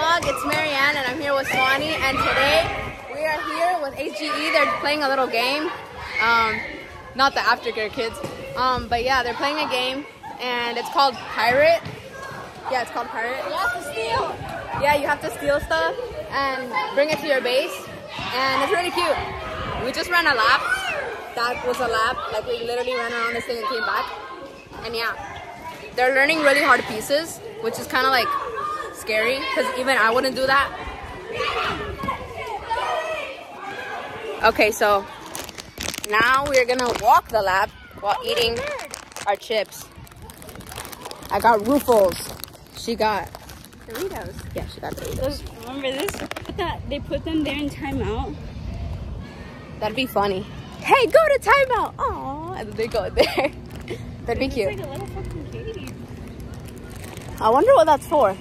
vlog. It's Marianne and I'm here with Suanny and today we are here with HGE. They're playing a little game. Um, not the aftercare kids. Um, but yeah, they're playing a game and it's called Pirate. Yeah, it's called Pirate. You have to steal. Yeah, you have to steal stuff and bring it to your base. And it's really cute. We just ran a lap. That was a lap. Like we literally ran around this thing and came back. And yeah, they're learning really hard pieces, which is kind of like scary because even I wouldn't do that. Okay, so now we're gonna walk the lap while eating our chips. I got Ruffles. She got Doritos. Yeah, she got Doritos. Remember this? They put them there in timeout. That'd be funny. Hey, go to timeout. Aw, and then they go there. That'd be cute. like a little fucking cave. I wonder what that's for.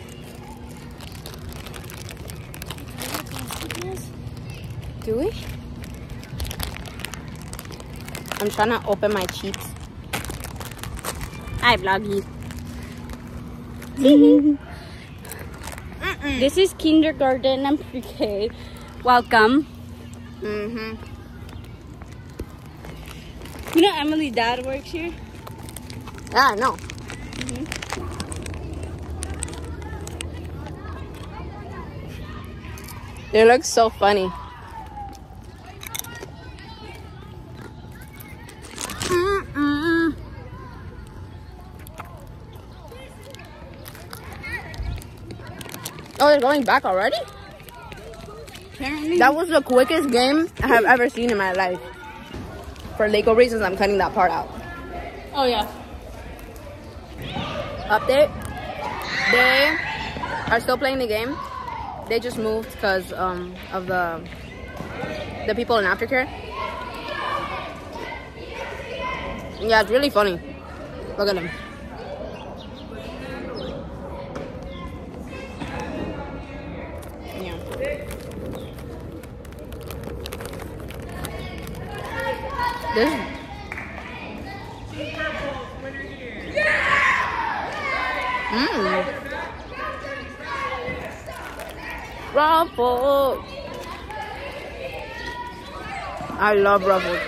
Do we? I'm trying to open my cheeks. Hi, vloggy. This is kindergarten and pre-K. Welcome. Mm-hmm. You know Emily dad works here? Yeah, I know. They look so funny. Oh, they're going back already? Apparently. That was the quickest game I have ever seen in my life. For legal reasons, I'm cutting that part out. oh yeah. update. They are still playing the game. They just moved because um, of the the people in aftercare. Yeah, it's really funny. Look at them. This Mmm. Ruffles. I love Ruffles.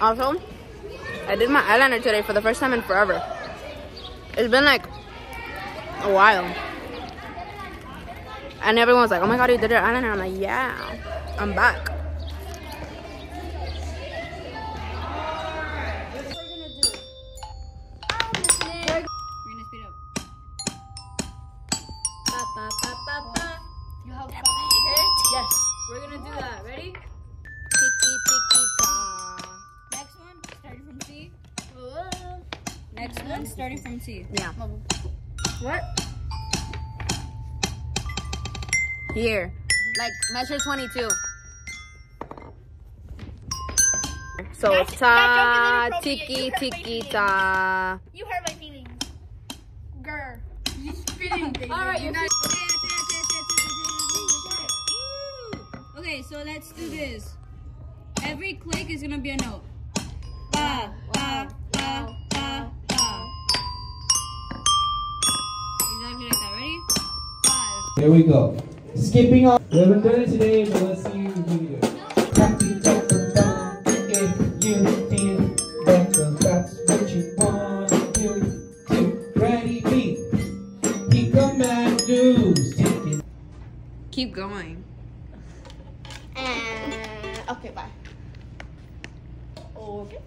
Also, I did my eyeliner today for the first time in forever. It's been like a while. And everyone's like, oh my god, you did your eyeliner. I'm like, yeah, I'm back. Gonna do that. Ready? Tiki tiki ta. Next one, starting from C. Next one, starting from C. Yeah. What? Here. Like measure 22. So That's- ta that's tiki tiki ta. You hurt my feelings. Grr. You spitting thing. All right, you're you're not. So let's do this. Every click is gonna be a note. Ba, ba, ba, ba, ba. Exactly like that. Ready? Five. There we go. Skipping on. We haven't done it today, but let's see if we can it. If you feel better, that's what you wanna do. Keep going. And okay, bye. Okay.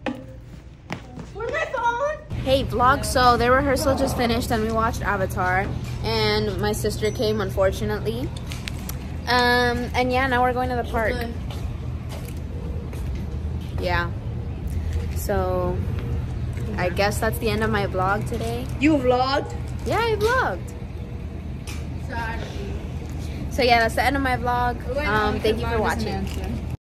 Where's my phone? Hey vlog, so their rehearsal just finished and we watched Avatar and my sister came unfortunately. Um and yeah, now we're going to the park. Yeah. So I guess that's the end of my vlog today. You vlogged. Yeah, I vlogged. Sorry. So yeah, that's the end of my vlog. Um thank you for watching.